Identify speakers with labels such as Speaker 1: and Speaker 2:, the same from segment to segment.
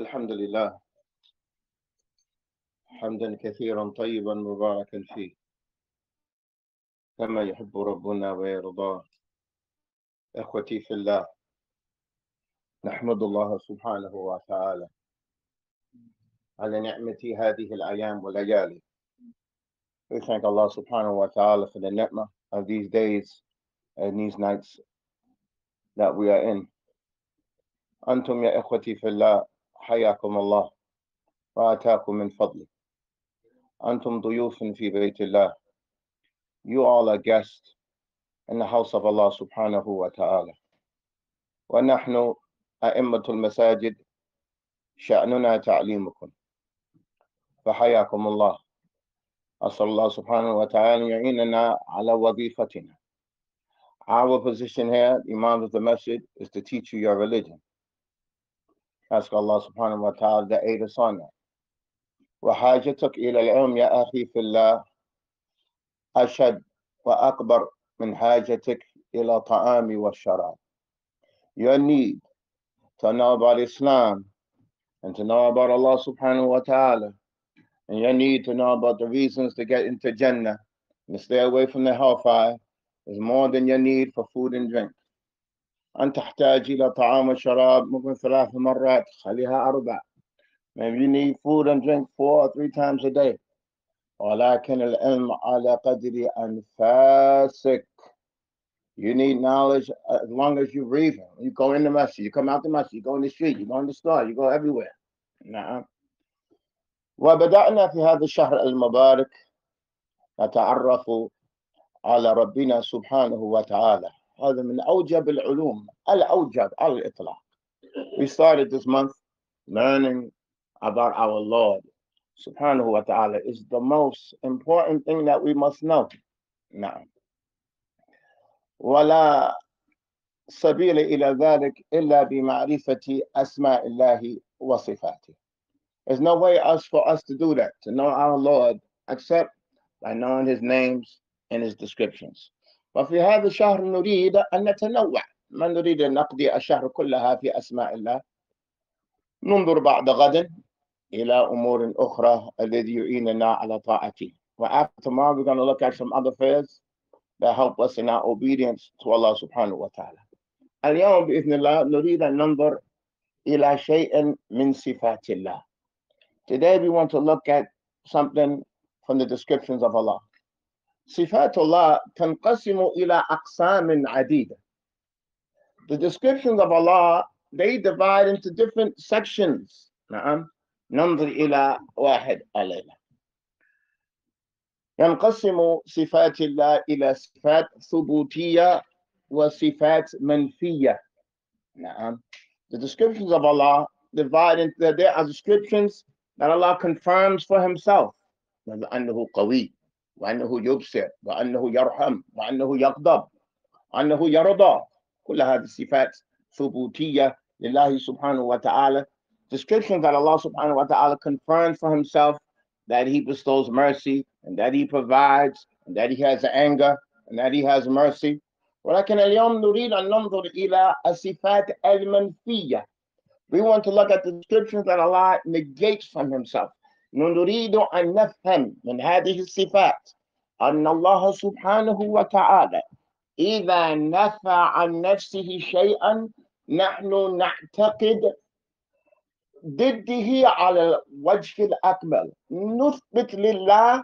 Speaker 1: الحمد لله. حمدا كثيرا طيبا مباركا فيه. كما يحب ربنا ويرضاه إخوتي في الله نحمد الله سبحانه وتعالى على نعمة هذه الأيام والليالي We thank Allah subhanahu wa ta'ala for the ni'mah of these days and these nights that we are in. أنتم يا إخوتي في الله حياكم الله. وآتاكم من فضله. أنتم ضيوف في بيت الله. You all are guests in the house of Allah subhanahu wa ta'ala ونحن أئمة المساجد شأننا تعليمكم. فحياكم الله. أسأل الله سبحانه وتعالى يعيننا على وظيفتنا. Our position here, Imam of the Masjid, is to teach you your religion. Ask Allah subhanahu wa ta'ala to aid us on that. وحاجتك إلى العلم يا أخي في الله أشد وأكبر من حاجتك إلى طعام والشراب. Your need to know about Islam and to know about Allah subhanahu wa ta'ala and your need to know about the reasons to get into Jannah and stay away from the hellfire is more than your need for food and drink. أن تحتاج إلى طعام وشراب ممكن ثلاث مرات خليها أربع. Maybe you need food and drink four or three times a day. ولكن العلم على قدر أنفاسك. You need knowledge as long as you breathe. You go in the masjid, you come out the masjid, you go in the street, you go in the store, you go everywhere. نعم. وبدأنا في هذا الشهر المبارك نتعرف على ربنا سبحانه وتعالى هذا من أوجب العلوم الأوجب على الإطلاق We started this month learning about our Lord subhanahu wa ta'ala is the most important thing that we must know نعم ولا سبيل إلى ذلك إلا بمعرفة أسماء الله وصفاته There's no way us for us to do that, to know our Lord, except by knowing his names and his descriptions. وفي هذا الشهر نريد أن نتنوع ما نريد أن نقضي الشهر كلها في أسماء الله ننظر بعد غد إلى أمور أخرى الذي يعيننا على طاعته وafter tomorrow we're going to look at some other affairs that help us in our obedience to Allah subhanahu wa ta'ala اليوم بإذن الله نريد أن ننظر إلى شيء من صفات الله Today we want to look at something from the descriptions of Allah صفات الله تنقسم إلى أقسام عديدة. The descriptions of Allah they divide into different sections. نعم ننظر إلى واحد علينا. ينقسم صفات الله إلى صفات ثبوتية وصفات منفية. نعم. The descriptions of Allah divide into there are descriptions that Allah confirms for Himself. أنه قوي وأنه يبصر وأنه يرحم وأنه يغضب وأنه يرضى كل هذه الصفات ثبوتية لله سبحانه وتعالى descriptions that Allah subhanahu wa ta'ala confirms for himself that he bestows mercy and that he provides and that he has anger and that he has mercy ولكن اليوم نريد أن ننظر إلى الصفات المنفية we want to look at the descriptions that Allah negates from himself نريد أن نفهم من هذه الصفات أن الله سبحانه وتعالى إذا نفى عن نفسه شيئا نحن نعتقد ضده على الوجه الأكمل. نثبت لله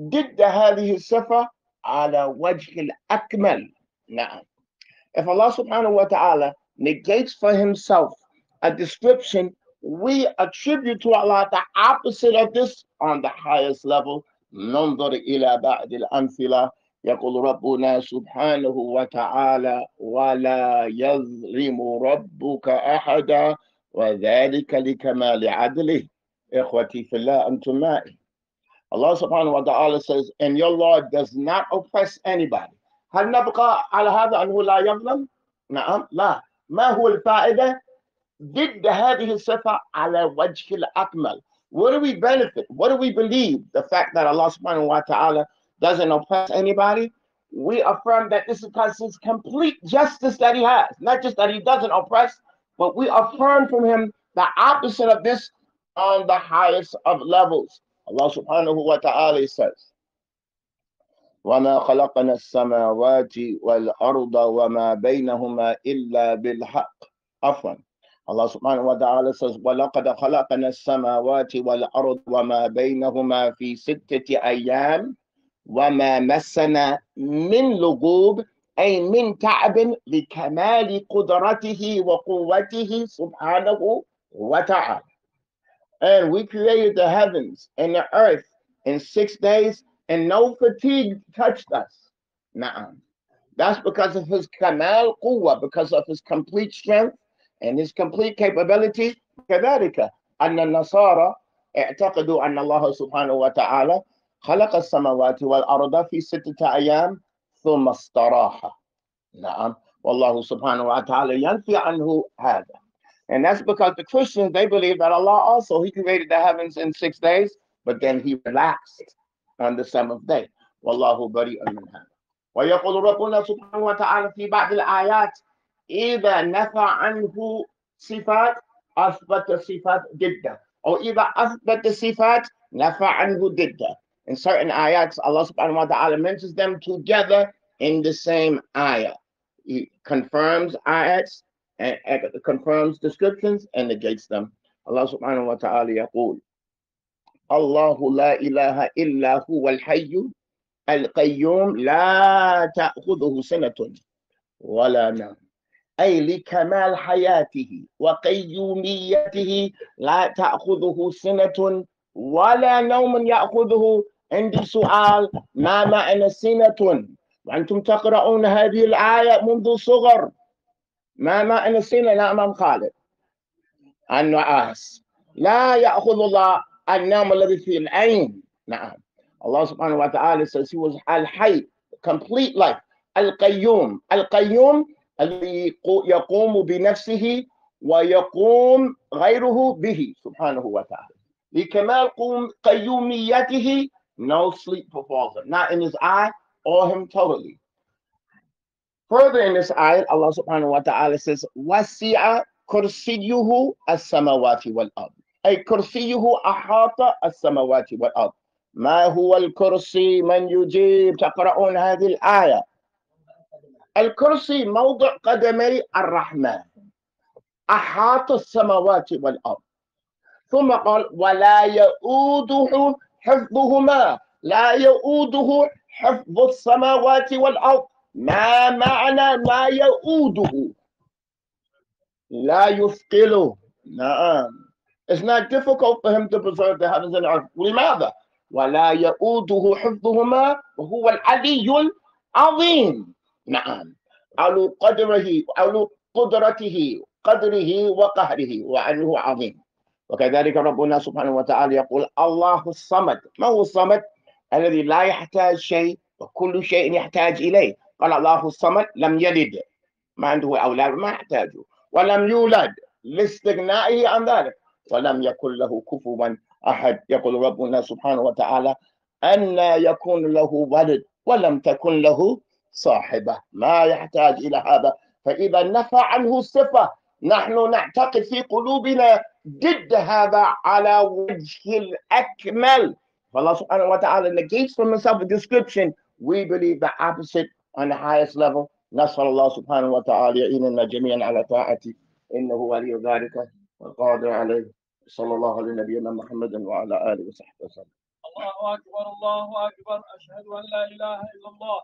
Speaker 1: ضد هذه الصفة على وجه الأكمل. نعم. If Allah subhanahu wa ta'ala negates for himself a description we attribute to Allah the opposite of this on the highest level. ننظر إلى بعض الأمثلة يقول ربنا سبحانه وتعالى ولا يظلم ربك أحدا وذلك لكمال عدله إخوتي في الله أنتم معي Allah subhanahu wa ta'ala says and your Lord does not oppress anybody هل نبقى على هذا أنه لا يظلم؟ نعم لا ما هو الفائدة؟ ضد هذه الصفة على وجه الأكمل. What do we benefit? What do we believe? The fact that Allah subhanahu wa ta'ala doesn't oppress anybody. We affirm that this is because his complete justice that he has. Not just that he doesn't oppress, but we affirm from him the opposite of this on the highest of levels. Allah subhanahu wa ta'ala says, وما خلقنا السماوات والأرض وما بينهما إلا بالحق عفوا الله سبحانه وتعالى says ولقد خلقنا السماوات والأرض وما بينهما في ستة أيام وما مسنا من لغوب أي من تعب لكمال قدرته وقوته سبحانه وتعالى and we created the heavens and the earth in six days and no fatigue touched us. Nah, that's because of his kamal quwwa, because of his complete strength and his complete capability. كذلك أن النصارى اعتقدوا أن الله سبحانه وتعالى خلق السماوات والأرض في ستة أيام ثم استراح. نعم والله سبحانه وتعالى ينفي عنه هذا. And that's because the Christians, they believe that Allah also, He created the heavens in six days, but then He relaxed on the seventh day. والله بريء من هذا. ويقول ربنا سبحانه وتعالى في بعض الآيات إذا نفى عنه صفات أثبت صفات ضده أو إذا أثبت صفات نفى عنه ضده. In certain ayats, Allah subhanahu wa ta'ala mentions them together in the same ayah. He confirms ayats and, and confirms descriptions and negates them. Allah subhanahu wa ta'ala يقول الله لا إله إلا هو الحي القيوم لا تأخذه سنة ولا نوم أي لكمال حياته وقيوميته لا تأخذه سنة ولا نوم يأخذه. عندي سؤال ما معنى سنة؟ وأنتم تقرؤون هذه الآية منذ صغر. ما معنى سنة؟ يا إمام خالد. النعاس لا يأخذ الله النوم الذي في العين. نعم. الله سبحانه وتعالى says he was الحي complete life. القيوم. القيوم الذي يقوم بنفسه ويقوم غيره به سبحانه وتعالى لكمال قيوميته no sleep befalls him not in his eye or him totally further in this ayat Allah subhanahu wa ta'ala says wasi'a kursiyuhu as-samawati wal ard أي كرسيه أحاط السماوات والأرض ما هو الكرسي من يجيب تقرؤون هذه الآية الكرسي موضع قدمي الرحمن. أحاط السماوات والأرض. ثم قال ولا يؤوده حفظهما. لا يؤوده حفظ السماوات والأرض. ما معنى لا يؤوده؟ لا يثقله نعم. It's not difficult for him to preserve the heavens and earth. لماذا؟ ولا يؤوده حفظهما. وهو العلي العظيم. نعم. علو قدره علو قدرته قدره وقهره وعنه عظيم. وكذلك ربنا سبحانه وتعالى يقول الله الصمد. ما هو الصمد؟ الذي لا يحتاج شيء وكل شيء يحتاج إليه. قال الله الصمد لم يلد. ما عنده أولاد ما يحتاجه. ولم يولد. لاستغنائه عن ذلك. ولم يكن له كفوا أحد. يقول ربنا سبحانه وتعالى أن يكون له ولد ولم تكن له صاحبة ما يحتاج إلى هذا. فإذا نفى عنه الصفة نحن نعتقد في قلوبنا ضد هذا على وجه الأكمل. فالله سبحانه وتعالى negates from himself a description we believe the opposite on the highest level. نسأل الله سبحانه وتعالى يعيننا جميعا على طاعته. إنه ولي ذلك والقادر عليه. صلى الله على نبينا محمد وعلى آله وصحبه وسلم.
Speaker 2: الله أكبر الله أكبر. أشهد أن لا إله إلا الله.